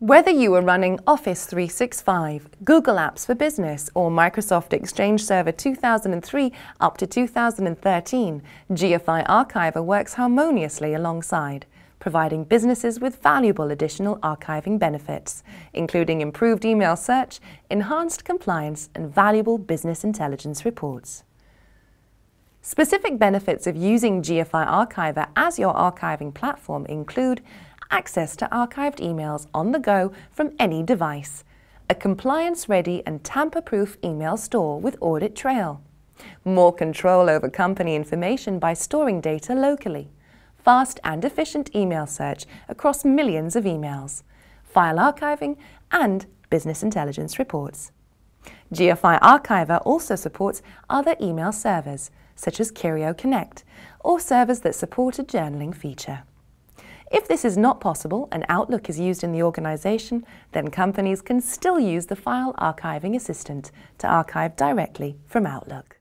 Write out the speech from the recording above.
Whether you are running Office 365, Google Apps for Business, or Microsoft Exchange Server 2003 up to 2013, GFI Archiver works harmoniously alongside, providing businesses with valuable additional archiving benefits, including improved email search, enhanced compliance, and valuable business intelligence reports. Specific benefits of using GFI Archiver as your archiving platform include access to archived emails on the go from any device, a compliance-ready and tamper-proof email store with audit trail, more control over company information by storing data locally, fast and efficient email search across millions of emails, file archiving, and business intelligence reports. GFI Archiver also supports other email servers, such as Kerio Connect, or servers that support a journaling feature. If this is not possible and Outlook is used in the organization, then companies can still use the File Archiving Assistant to archive directly from Outlook.